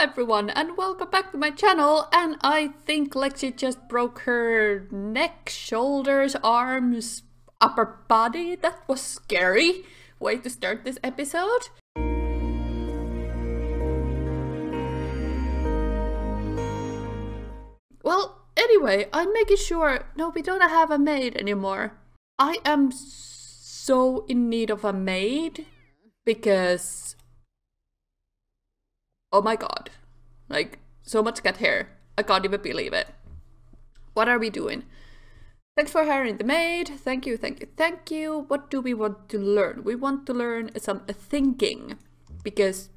everyone and welcome back to my channel and I think Lexi just broke her neck, shoulders, arms, upper body. That was scary way to start this episode. Well, anyway, I'm making sure, no, we don't have a maid anymore. I am so in need of a maid because oh my god. Like, so much cat hair. I can't even believe it. What are we doing? Thanks for hiring the maid. Thank you, thank you, thank you. What do we want to learn? We want to learn some thinking because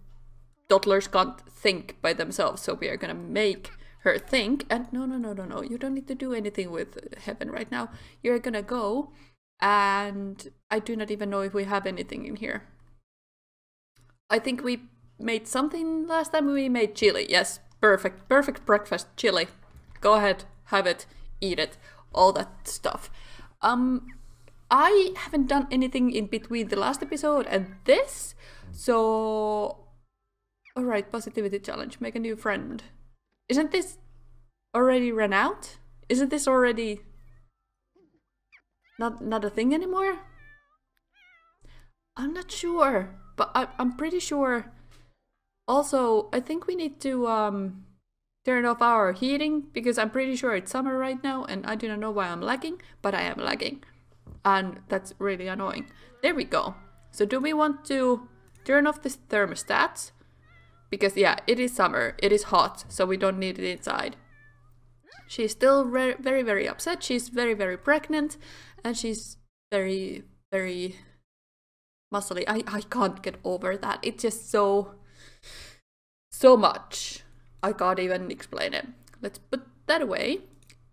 toddlers can't think by themselves. So we are gonna make her think. And no, no, no, no, no. You don't need to do anything with heaven right now. You're gonna go and I do not even know if we have anything in here. I think we made something last time we made chili. Yes, perfect. Perfect breakfast chili. Go ahead, have it, eat it, all that stuff. Um, I haven't done anything in between the last episode and this, so... Alright, positivity challenge, make a new friend. Isn't this already run out? Isn't this already not not a thing anymore? I'm not sure, but I, I'm pretty sure also, I think we need to um, turn off our heating because I'm pretty sure it's summer right now and I do not know why I'm lagging, but I am lagging. And that's really annoying. There we go. So do we want to turn off the thermostats? Because yeah, it is summer, it is hot, so we don't need it inside. She's still very, very, upset. She's very, very pregnant and she's very, very muscly. I, I can't get over that. It's just so so much. I can't even explain it. Let's put that away.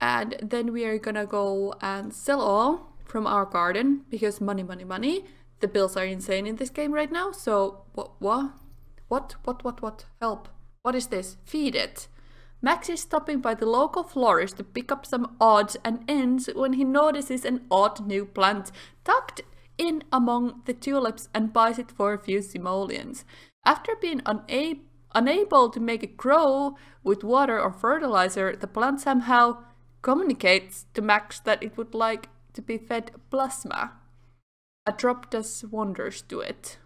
And then we are gonna go and sell all from our garden because money, money, money. The bills are insane in this game right now. So what, what, what, what, what, what? Help. What is this? Feed it. Max is stopping by the local florist to pick up some odds and ends when he notices an odd new plant tucked in among the tulips and buys it for a few simoleons. After being unable Unable to make it grow with water or fertilizer, the plant somehow communicates to Max that it would like to be fed plasma. A drop does wonders to it.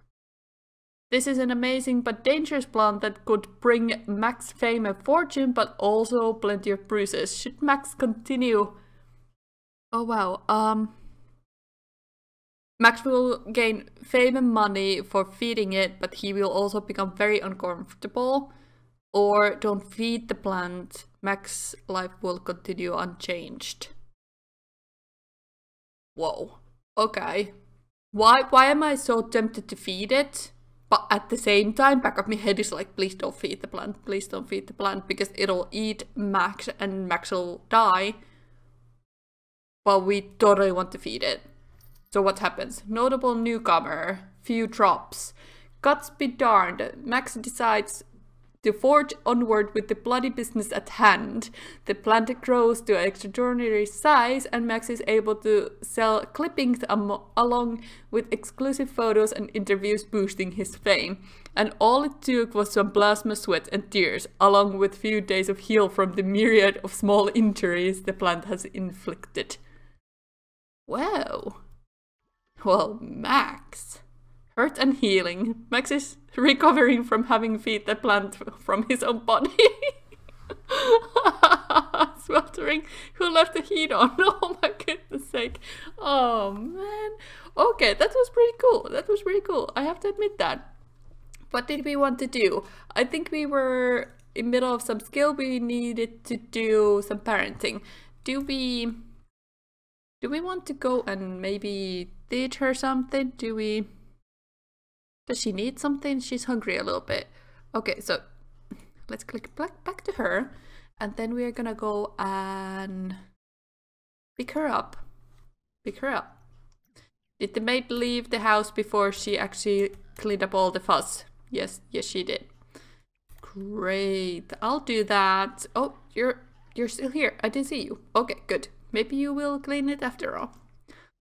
This is an amazing but dangerous plant that could bring Max fame and fortune, but also plenty of bruises. Should Max continue? Oh wow, um... Max will gain fame and money for feeding it, but he will also become very uncomfortable. Or don't feed the plant, Max's life will continue unchanged. Whoa. Okay. Why why am I so tempted to feed it? But at the same time, back of my head is like, please don't feed the plant, please don't feed the plant, because it'll eat Max and Max will die. But we totally want to feed it. So what happens? Notable newcomer, few drops. Guts be darned, Max decides to forge onward with the bloody business at hand. The plant grows to an extraordinary size and Max is able to sell clippings along with exclusive photos and interviews boosting his fame. And all it took was some plasma sweat and tears, along with few days of heal from the myriad of small injuries the plant has inflicted. Wow. Well, Max. Hurt and healing. Max is recovering from having feed the plant from his own body. Sweltering. Who left the heat on? Oh my goodness sake. Oh man. Okay, that was pretty cool. That was pretty cool. I have to admit that. What did we want to do? I think we were in middle of some skill. We needed to do some parenting. Do we... Do we want to go and maybe teach her something? Do we... Does she need something? She's hungry a little bit. Okay, so let's click back, back to her. And then we are gonna go and pick her up. Pick her up. Did the maid leave the house before she actually cleaned up all the fuss? Yes, yes she did. Great, I'll do that. Oh, you're you're still here. I didn't see you. Okay, good. Maybe you will clean it after all.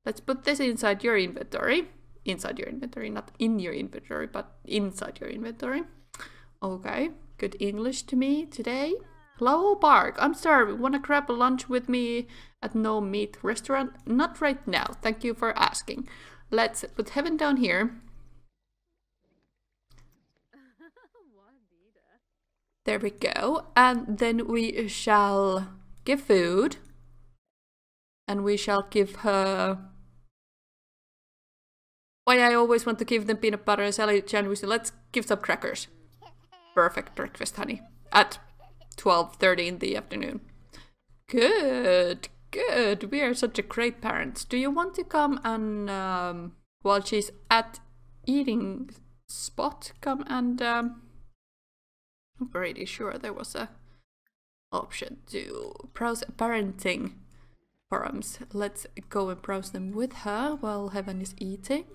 Let's put this inside your inventory. Inside your inventory, not in your inventory, but inside your inventory. Okay, good English to me today. Hello, Bark. I'm starving. Wanna grab a lunch with me at No Meat Restaurant? Not right now. Thank you for asking. Let's put heaven down here. There we go. And then we shall give food. And we shall give her... Why I always want to give them peanut butter and salad sandwich. Let's give some crackers. Perfect breakfast, honey. At 12.30 in the afternoon. Good, good. We are such a great parents. Do you want to come and, um, while she's at eating spot, come and, um, I'm pretty sure there was a option to browse parenting forums. Let's go and browse them with her while Heaven is eating.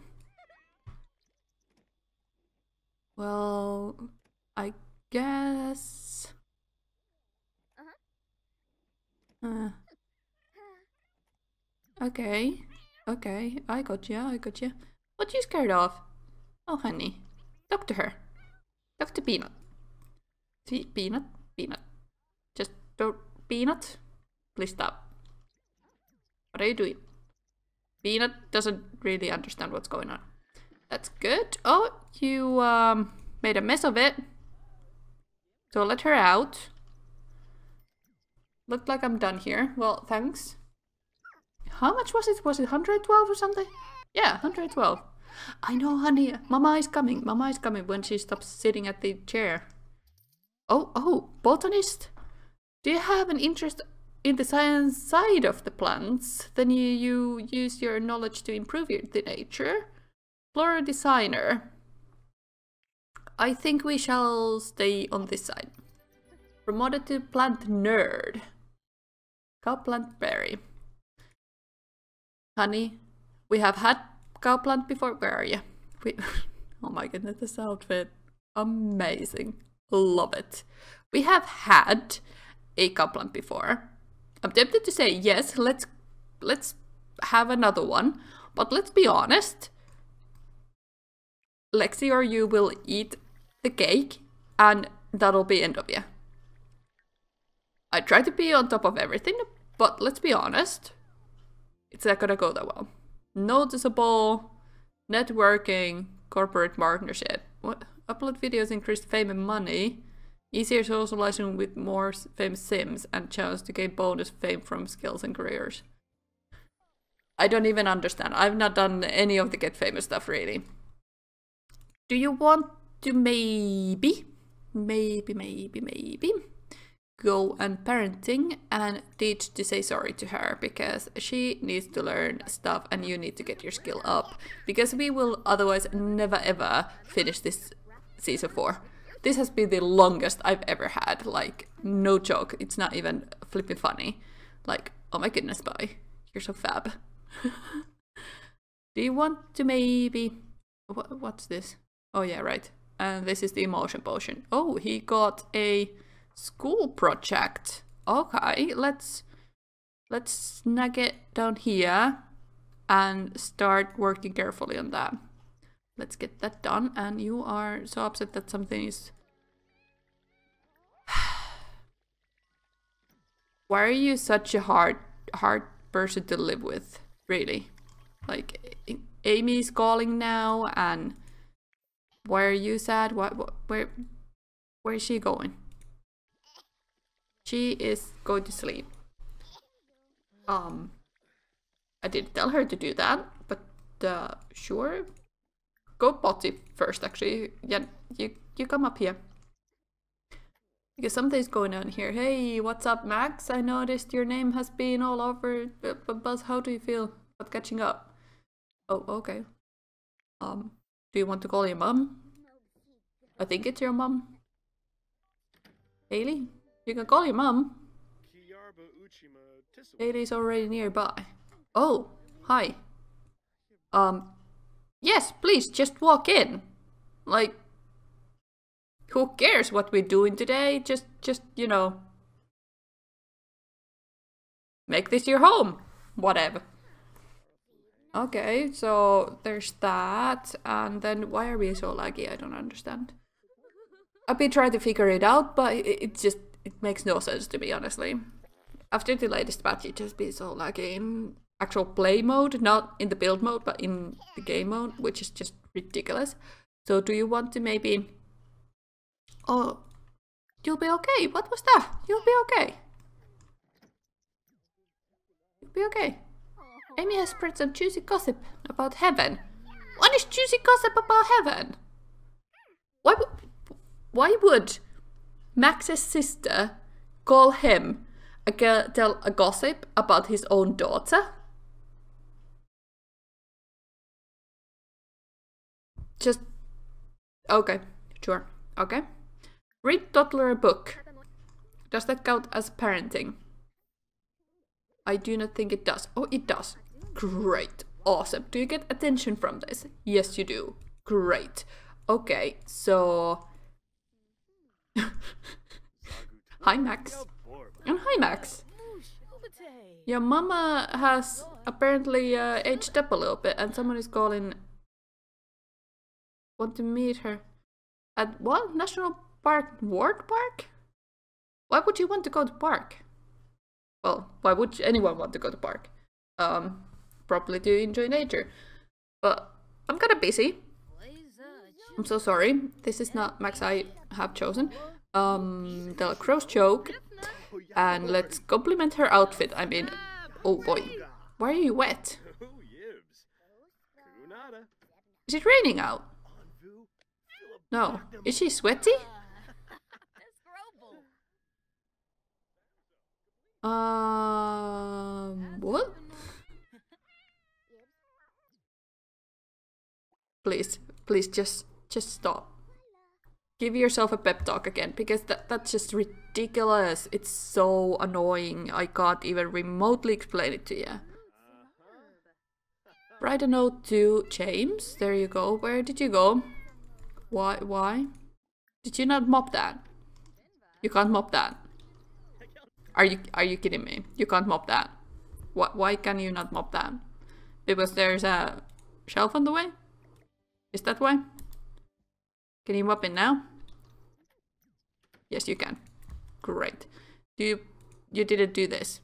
Well, I guess... Uh, okay, okay, I got you, I got you. What you scared of? Oh, honey, talk to her. Talk to Peanut. See, Peanut, Peanut. Just don't, Peanut, please stop. What are you doing? Peanut doesn't really understand what's going on. That's good. Oh, you um, made a mess of it. So let her out. Looked like I'm done here. Well, thanks. How much was it? Was it 112 or something? Yeah, 112. I know, honey. Mama is coming. Mama is coming when she stops sitting at the chair. Oh, oh, botanist? Do you have an interest in the science side of the plants? Then you, you use your knowledge to improve your, the nature. Floral designer. I think we shall stay on this side. Promoted to plant nerd. Cowplant berry. Honey, we have had cowplant before. Where are you? We oh my goodness, this outfit. Amazing. Love it. We have had a cowplant before. I'm tempted to say yes, let's let's have another one. But let's be honest. Lexi or you will eat the cake and that'll be end of you. I try to be on top of everything, but let's be honest, it's not gonna go that well. Noticeable, networking, corporate partnership. What? Upload videos increase fame and money. Easier socializing with more famous sims and chance to gain bonus fame from skills and careers. I don't even understand. I've not done any of the get famous stuff really. Do you want to maybe, maybe, maybe, maybe go and parenting and teach to say sorry to her because she needs to learn stuff and you need to get your skill up because we will otherwise never ever finish this season 4. This has been the longest I've ever had, like no joke, it's not even flipping funny. Like, oh my goodness, boy, you're so fab. Do you want to maybe... What, what's this? Oh yeah, right. And this is the emotion potion. Oh, he got a School project. Okay, let's let's snag it down here and start working carefully on that. Let's get that done. And you are so upset that something is... Why are you such a hard, hard person to live with, really? Like, Amy's calling now and... Why are you sad? What, what, where, where is she going? She is going to sleep. Um, I didn't tell her to do that, but uh, sure. Go potty first, actually. Yeah, you, you come up here. Because something's going on here. Hey, what's up, Max? I noticed your name has been all over. Buzz, how do you feel about catching up? Oh, okay. Um, do you want to call your mom? I think it's your mom. Haley? You can call your mom. Haley's already nearby. Oh, hi. Um, yes, please, just walk in. Like, who cares what we're doing today? Just, just, you know, make this your home. Whatever. Okay, so there's that. And then why are we so laggy? I don't understand. I've been trying to figure it out, but it, it just it makes no sense to me, honestly. After the latest patch, it just be so laggy in actual play mode, not in the build mode, but in the game mode, which is just ridiculous. So do you want to maybe... Oh, you'll be okay. What was that? You'll be okay. You'll be okay. Amy has spread some juicy gossip about heaven. What is juicy gossip about heaven? Why, why would Max's sister call him a girl, tell a gossip about his own daughter? Just okay, sure, okay. Read toddler a book. Does that count as parenting? I do not think it does. Oh, it does. Great. Awesome. Do you get attention from this? Yes, you do. Great. Okay, so... hi, Max. And hi, Max. Your mama has apparently uh, aged up a little bit and someone is calling... Want to meet her. At what? National Park? Ward Park? Why would you want to go to park? Well, why would anyone want to go to park? Um, probably to enjoy nature. But I'm kind of busy. I'm so sorry. This is not Max I have chosen. Um, the crow's joke. And let's compliment her outfit. I mean, oh boy. Why are you wet? Is it raining out? No. Is she sweaty? Um, what? Please, please just, just stop. Give yourself a pep talk again, because that, that's just ridiculous. It's so annoying. I can't even remotely explain it to you. Write a note to James. There you go. Where did you go? Why? Why? Did you not mop that? You can't mop that. Are you are you kidding me? You can't mop that. What? Why can you not mop that? Because there's a shelf on the way. Is that why? Can you it now? Yes, you can. Great. Do you you didn't do this?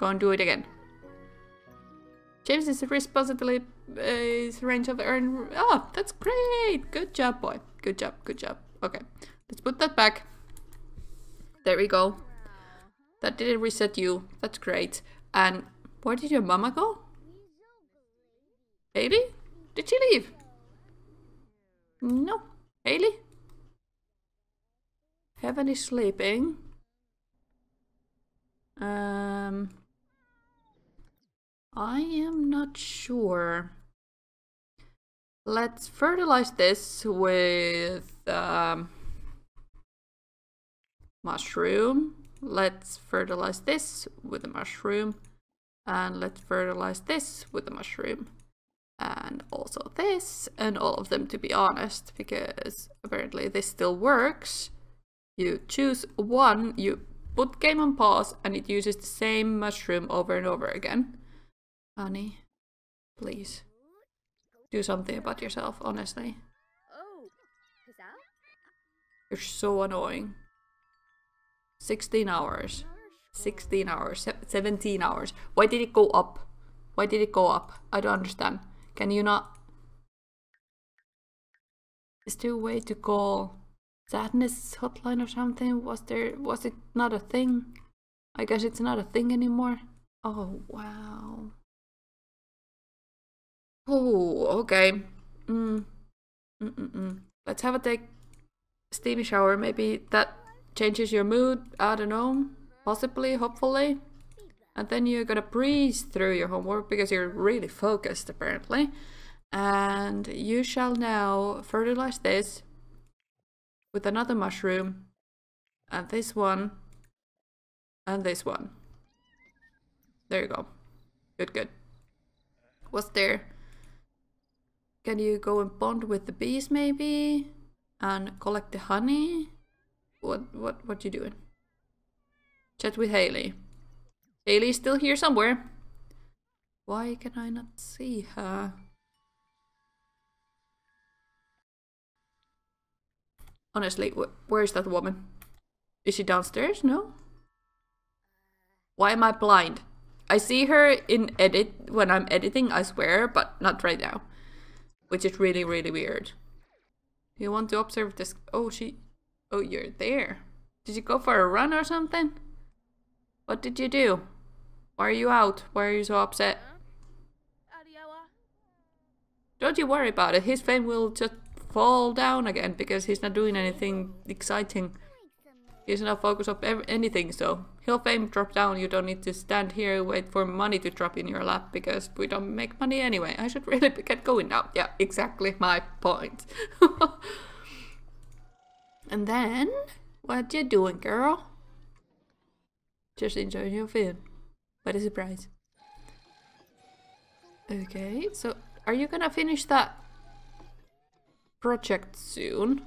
Go and do it again. James is responsibility uh, is range of earn. Oh, that's great. Good job, boy. Good job. Good job. Okay, let's put that back. There we go. That didn't reset you. That's great. And where did your mama go? Baby? Did she leave? No. Haley? Heaven is sleeping. Um... I am not sure. Let's fertilize this with um, mushroom. Let's fertilize this with a mushroom. And let's fertilize this with a mushroom. And also this, and all of them to be honest, because apparently this still works. You choose one, you put game on pause, and it uses the same mushroom over and over again. Honey, please. Do something about yourself, honestly. You're so annoying. 16 hours. 16 hours. 17 hours. Why did it go up? Why did it go up? I don't understand. Can you not... Is there a way to call sadness hotline or something? Was there... Was it not a thing? I guess it's not a thing anymore. Oh, wow. Oh, okay. Mm. Mm -mm -mm. Let's have a take steamy shower. Maybe that changes your mood. I don't know. Possibly, hopefully. And then you're gonna breeze through your homework because you're really focused apparently. And you shall now fertilize this with another mushroom. And this one. And this one. There you go. Good, good. What's there? Can you go and bond with the bees maybe? And collect the honey? What what what you doing? Chat with Haley. Haley's still here somewhere. Why can I not see her? Honestly, wh where's that woman? Is she downstairs? No? Why am I blind? I see her in edit when I'm editing, I swear, but not right now. Which is really, really weird. You want to observe this? Oh, she... Oh, you're there. Did you go for a run or something? What did you do? Why are you out? Why are you so upset? Don't you worry about it. His fame will just fall down again because he's not doing anything exciting. He's not focused on anything, so he'll fame drop down. You don't need to stand here and wait for money to drop in your lap because we don't make money anyway. I should really get going now. Yeah, exactly my point. and then, what you doing, girl? Just enjoying your film. What a surprise. Okay, so are you gonna finish that project soon?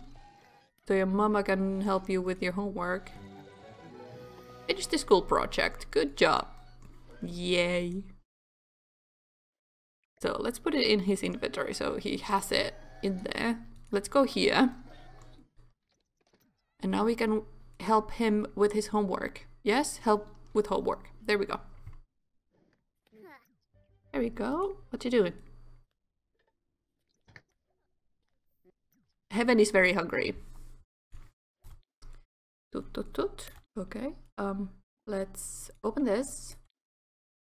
So your mama can help you with your homework. Finish the school project. Good job. Yay. So let's put it in his inventory so he has it in there. Let's go here. And now we can help him with his homework. Yes, help with homework. There we go. There we go. What you doing? Heaven is very hungry. Toot toot toot. Okay. Um, let's open this.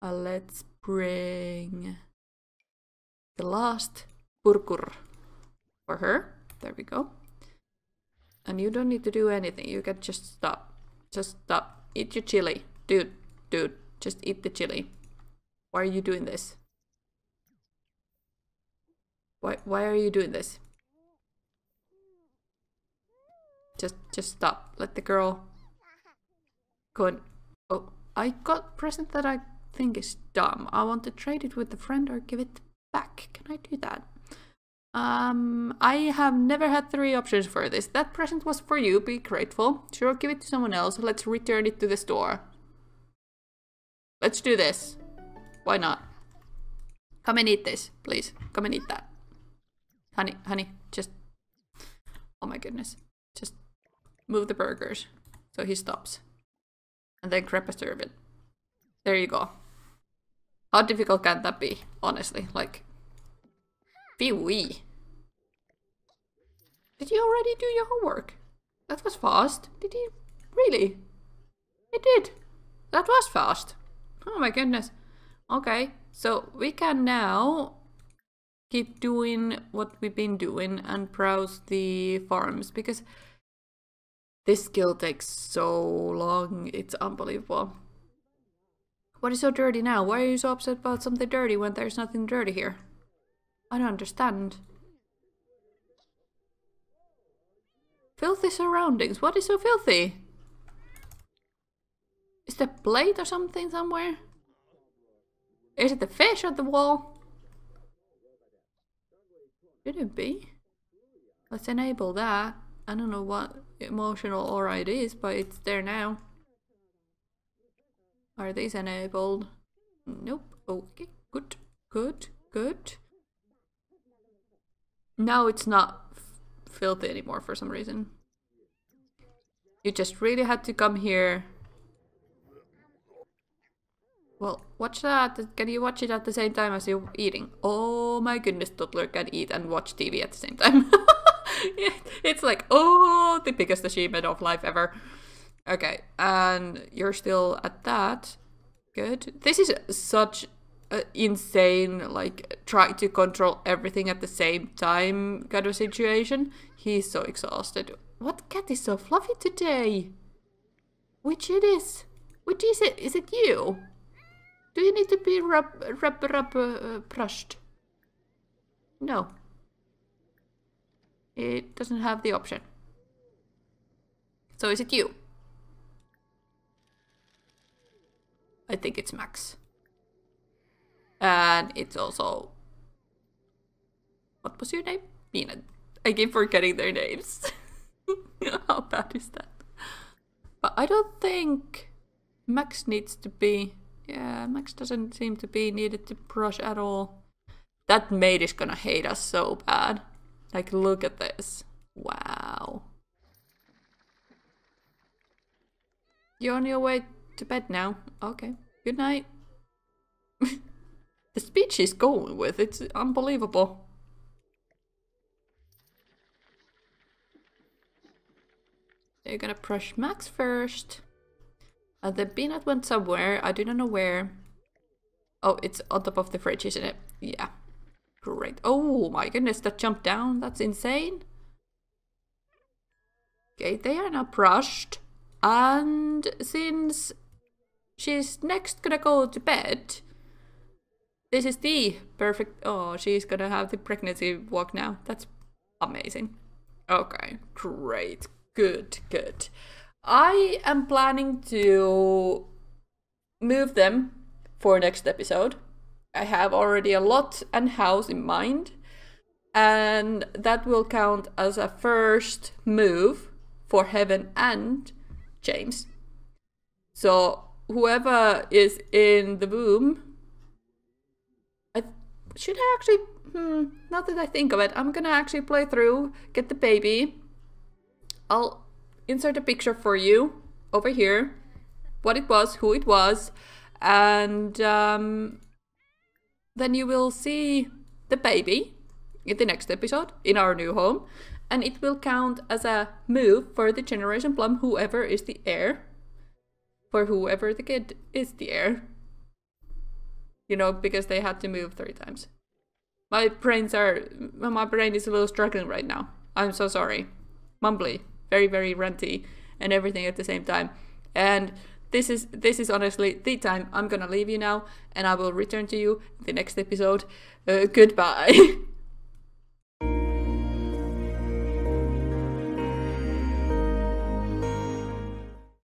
Uh, let's bring the last purkur for her. There we go. And you don't need to do anything. You can just stop. Just stop. Eat your chili. Dude, dude, just eat the chili. Why are you doing this? Why, why are you doing this? Just, just stop. Let the girl go and... Oh, I got present that I think is dumb. I want to trade it with a friend or give it back. Can I do that? Um, I have never had three options for this. That present was for you, be grateful. Sure, give it to someone else. Let's return it to the store. Let's do this. Why not? Come and eat this, please. Come and eat that. Honey, honey, just... Oh my goodness. Just move the burgers. So he stops. And then grab a serve it. There you go. How difficult can that be, honestly? Like, be wee. Did you already do your homework? That was fast. Did you? Really? It did. That was fast. Oh my goodness. Okay, so we can now keep doing what we've been doing and browse the farms because this skill takes so long, it's unbelievable. What is so dirty now? Why are you so upset about something dirty when there's nothing dirty here? I don't understand. Filthy surroundings. What is so filthy? Is there plate or something somewhere? Is it the fish on the wall? Should it be? Let's enable that. I don't know what emotional aura it is, but it's there now. Are these enabled? Nope. Okay, good, good, good. Now it's not filthy anymore for some reason. You just really had to come here. Well, watch that. Can you watch it at the same time as you're eating? Oh my goodness, toddler can eat and watch TV at the same time. it's like, oh, the biggest achievement of life ever. Okay, and you're still at that. Good. This is such an insane, like, try to control everything at the same time kind of situation. He's so exhausted. What cat is so fluffy today? Which it is? Which is it? Is it you? Do you need to be rub, rub, rub, uh, brushed? No. It doesn't have the option. So is it you? I think it's Max. And it's also... What was your name? Nina. I keep forgetting their names. How bad is that? But I don't think Max needs to be... Yeah, Max doesn't seem to be needed to brush at all. That maid is gonna hate us so bad. Like, look at this. Wow. You're on your way to bed now. Okay. Good night. the speech he's going with, it's unbelievable. You're gonna brush Max first. Uh, the peanut went somewhere. I do not know where. Oh, it's on top of the fridge, isn't it? Yeah. Great. Oh my goodness, that jumped down. That's insane. Okay, they are now brushed. And since she's next gonna go to bed, this is the perfect... Oh, she's gonna have the pregnancy walk now. That's amazing. Okay, great. Good, good. I am planning to move them for next episode. I have already a lot and house in mind, and that will count as a first move for Heaven and James. So whoever is in the boom, I should I actually. Hmm, not that I think of it, I'm gonna actually play through, get the baby. I'll insert a picture for you over here, what it was, who it was, and um, then you will see the baby in the next episode in our new home, and it will count as a move for the Generation Plum, whoever is the heir, for whoever the kid is the heir. You know, because they had to move three times. My brains are, my brain is a little struggling right now. I'm so sorry. Mumbly very very ranty and everything at the same time. And this is this is honestly the time i'm gonna leave you now and i will return to you the next episode. Uh, goodbye